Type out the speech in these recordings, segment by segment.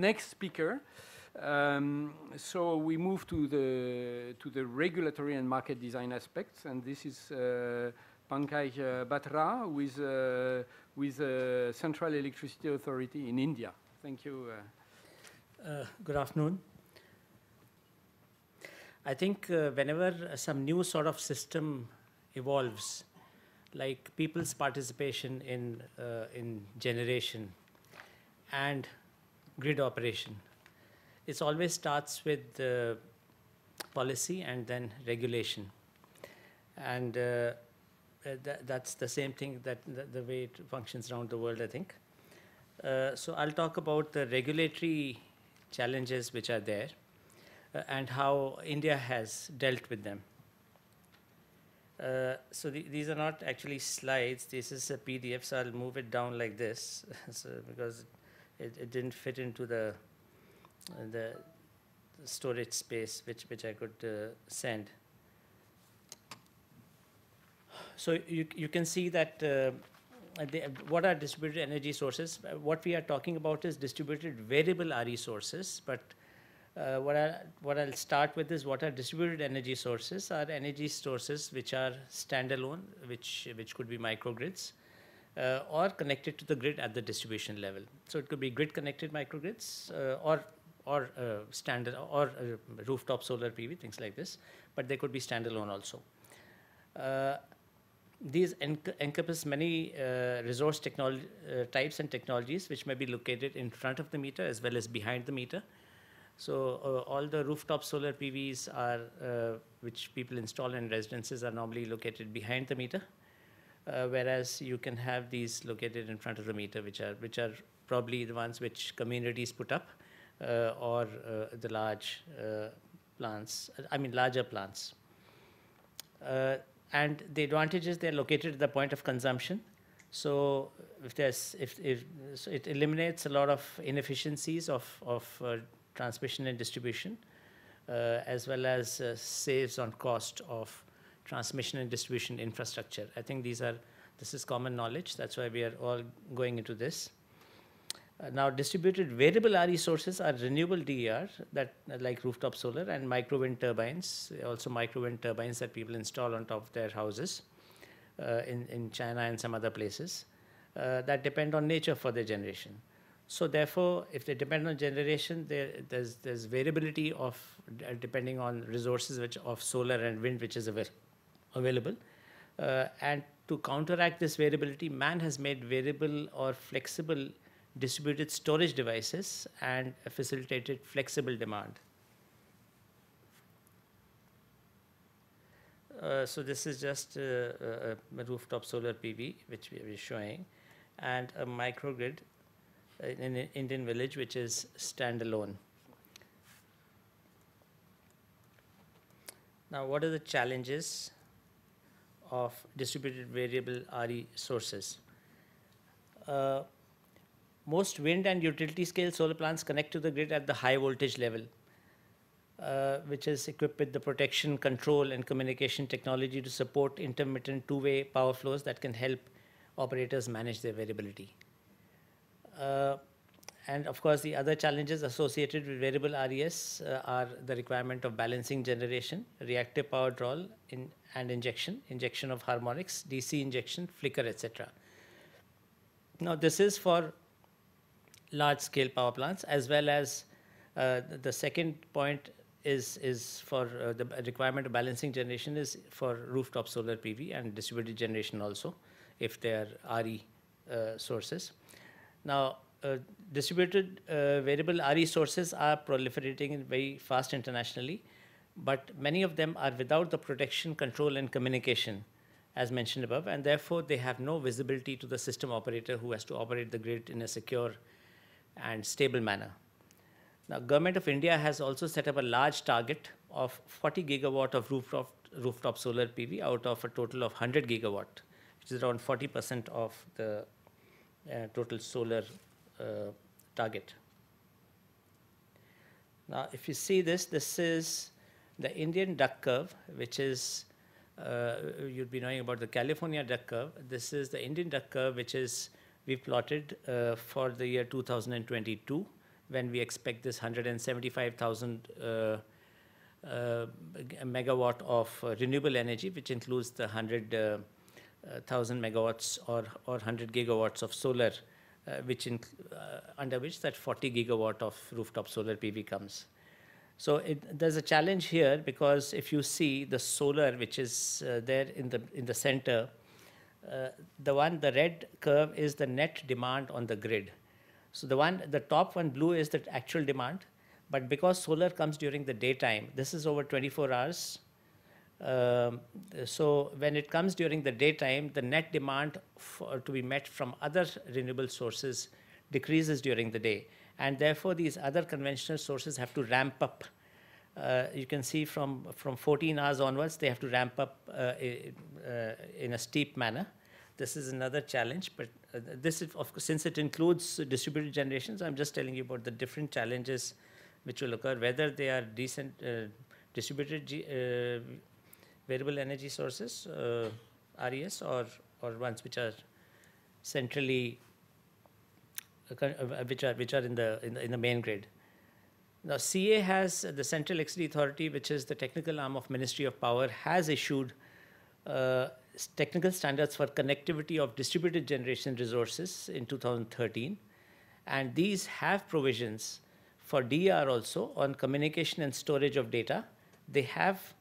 Next speaker. Um, so we move to the to the regulatory and market design aspects, and this is uh, Pankaj uh, Batra with uh, with the Central Electricity Authority in India. Thank you. Uh. Uh, good afternoon. I think uh, whenever some new sort of system evolves, like people's participation in in generation and grid operation, it always starts with policy and then regulation. And uh, uh th that's the same thing that the, the, way it functions around the world, I think. Uh, so I'll talk about the regulatory challenges which are there uh, and how India has dealt with them. Uh, so the, these are not actually slides. This is a PDF, so I'll move it down like this, so because it, it, didn't fit into the the storage space which, which I could uh, send. So you, you can see that uh, the, what are distributed energy sources? What we are talking about is distributed variable RE sources, but uh, what, I, what I'll start with is what are distributed energy sources are energy sources which are standalone, which, which could be microgrids, uh, or connected to the grid at the distribution level. So it could be grid connected microgrids uh, or or uh, standard or uh, rooftop solar PV, things like this, but they could be standalone also. Uh, these encompass many uh, resource technology types and technologies which may be located in front of the meter as well as behind the meter. So all the rooftop solar PVs are, which people install in residences are normally located behind the meter. Whereas you can have these located in front of the meter, which are which are probably the ones which communities put up, uh, or uh, the large uh, plants, I mean larger plants. and the advantage is they're located at the point of consumption. So if there's, if, if so it eliminates a lot of inefficiencies of, of transmission and distribution, as well as saves on cost of transmission and distribution infrastructure. I think these are, this is common knowledge. That's why we are all going into this. Uh, now, distributed variable RE sources are renewable DER, that uh, like rooftop solar and micro wind turbines, also micro wind turbines that people install on top of their houses uh, in, in China and some other places uh, that depend on nature for their generation. So therefore, if they depend on generation, there, there's, there's variability of uh, depending on resources which of solar and wind which is avail available. Uh, and to counteract this variability, man has made variable or flexible distributed storage devices, and facilitated flexible demand. Uh, so this is just uh, a, a, rooftop solar PV, which we are showing, and a microgrid in an Indian village, which is standalone. Now, what are the challenges of distributed variable RE sources? Uh, most wind and utility scale solar plants connect to the grid at the high voltage level, uh, which is equipped with the protection, control, and communication technology to support intermittent two-way power flows that can help operators manage their variability. Uh, and of course, the other challenges associated with variable RES uh, are the requirement of balancing generation, reactive power draw in, and injection, injection of harmonics, DC injection, flicker, etc. Now, this is for large scale power plants as well as uh, the second point is is for uh, the requirement of balancing generation is for rooftop solar PV and distributed generation also if they are RE uh, sources. Now uh, distributed uh, variable RE sources are proliferating very fast internationally but many of them are without the protection, control and communication as mentioned above and therefore they have no visibility to the system operator who has to operate the grid in a secure and stable manner. Now, Government of India has also set up a large target of 40 gigawatt of rooftop, rooftop solar PV out of a total of 100 gigawatt, which is around 40% of the uh, total solar target. Now, if you see this, this is the Indian duck curve, which is, uh, you'd be knowing about the California duck curve. This is the Indian duck curve, which is we plotted uh, for the year 2022 when we expect this 175,000 uh, uh, megawatt of uh, renewable energy, which includes the 100,000 uh, megawatts or, or 100 gigawatts of solar, uh, Uh, which in, uh, under which that 40 gigawatt of rooftop solar PV comes. So it, there's a challenge here because if you see the solar, which is uh, there in the in the center, uh, the one the red curve is the net demand on the grid. So the one, the top one blue is the actual demand, but because solar comes during the daytime, this is over 24 hours. Um, so when it comes during the daytime, the net demand for, to be met from other renewable sources decreases during the day. And therefore, these other conventional sources have to ramp up. Uh, you can see from, from 14 hours onwards, they have to ramp up uh, uh, in a steep manner. This is another challenge, but uh, this is, of course, since it includes distributed generations, I'm just telling you about the different challenges which will occur, whether they are decent uh, distributed variable energy sources, uh, RES, or, or ones which are centrally, uh, uh, which are, which are in, the, in, the, in the main grid. Now, CEA has the Central Electricity Authority, which is the technical arm of Ministry of Power, has issued uh, technical standards for connectivity of distributed generation resources in 2013. And these have provisions for DR also on communication and storage of data. They have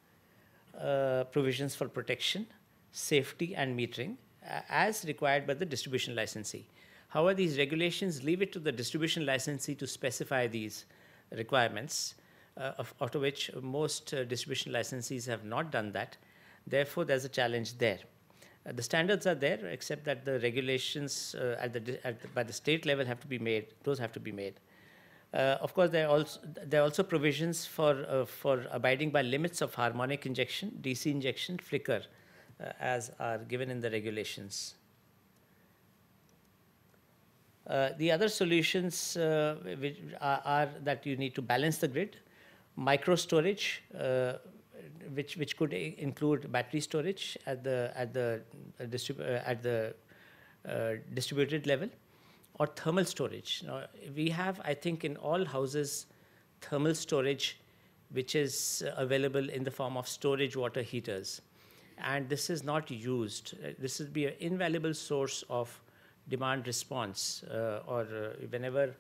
provisions for protection, safety, and metering uh, as required by the distribution licensee. However, these regulations leave it to the distribution licensee to specify these requirements, uh, of, out of which most uh, distribution licensees have not done that. Therefore, there's a challenge there. Uh, the standards are there, except that the regulations uh, at the, at the, by the state level have to be made. Those have to be made. Uh, of course, there are also there are also provisions for uh, for abiding by limits of harmonic injection, DC injection, flicker, uh, as are given in the regulations. Uh, the other solutions which are, are, that you need to balance the grid, micro storage, which which could include battery storage at the at the uh, uh, at the uh, distributed level, or thermal storage. Now, we have, I think, in all houses, thermal storage, which is available in the form of storage water heaters, and this is not used. This would be an invaluable source of demand response, uh, or uh, whenever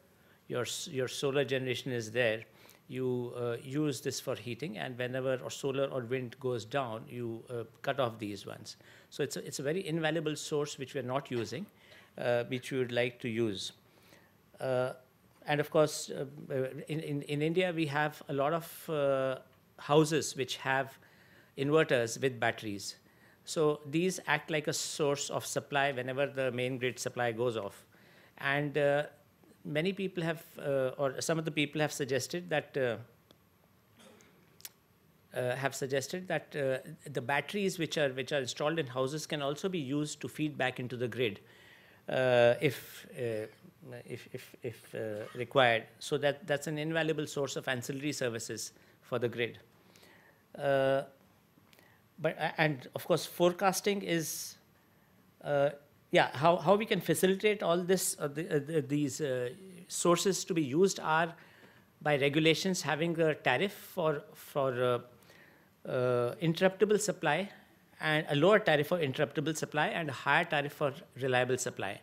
your your solar generation is there you uh, use this for heating, and whenever or solar or wind goes down, you uh, cut off these ones. So it's a, it's a very invaluable source which we're not using, uh, which we would like to use. Uh, and of course, uh, in, in, in, India, we have a lot of uh, houses which have inverters with batteries. So these act like a source of supply whenever the main grid supply goes off. And many people have, uh, or some of the people have suggested that uh, uh, have suggested that uh, the batteries which are which are installed in houses can also be used to feed back into the grid uh, if uh, if if, if required. So that that's an invaluable source of ancillary services for the grid. but and of course forecasting is yeah, how, how we can facilitate all this, uh, the, uh, these uh, sources to be used are by regulations having a tariff for, for uh, uh, interruptible supply and a lower tariff for interruptible supply and a higher tariff for reliable supply.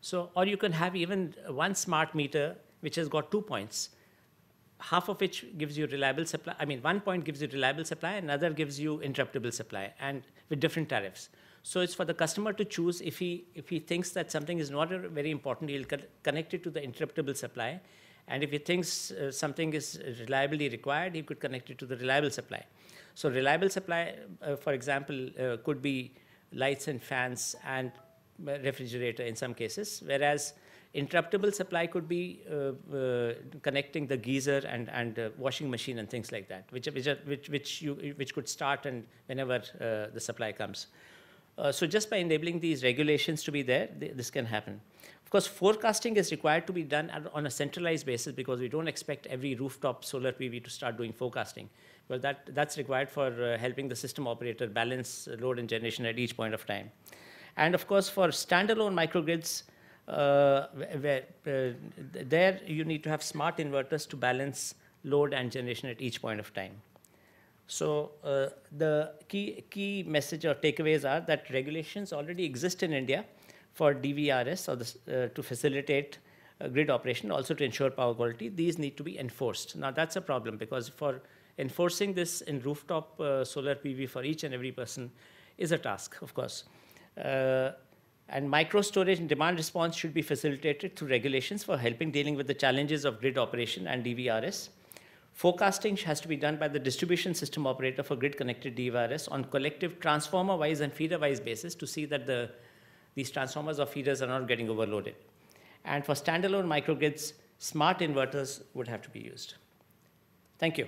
So, or you can have even one smart meter which has got two points, half of which gives you reliable supply. I mean, one point gives you reliable supply, another gives you interruptible supply, and with different tariffs. So it's for the customer to choose if he if he thinks that something is not very important, he'll connect it to the interruptible supply, and if he thinks uh, something is reliably required, he could connect it to the reliable supply. So reliable supply, uh, for example, uh, could be lights and fans and refrigerator in some cases, whereas interruptible supply could be uh, uh, connecting the geyser and, and uh, washing machine and things like that, which, which, which, which, you, which could start and whenever uh, the supply comes. Uh, so just by enabling these regulations to be there, th this can happen. Of course, forecasting is required to be done on a centralized basis because we don't expect every rooftop solar PV to start doing forecasting. Well, that, that's required for uh, helping the system operator balance load and generation at each point of time. And of course, for standalone microgrids, uh, where uh, there you need to have smart inverters to balance load and generation at each point of time. So uh, the key key message or takeaways are that regulations already exist in India for DVRS or the, uh, to facilitate uh, grid operation, also to ensure power quality. These need to be enforced. Now that's a problem because for enforcing this in rooftop uh, solar PV for each and every person is a task, of course. Uh, and micro storage and demand response should be facilitated through regulations for helping dealing with the challenges of grid operation and DVRS. Forecasting has to be done by the distribution system operator for grid connected DVRS on collective transformer wise and feeder wise basis to see that the, these transformers or feeders are not getting overloaded. And for standalone microgrids, smart inverters would have to be used. Thank you.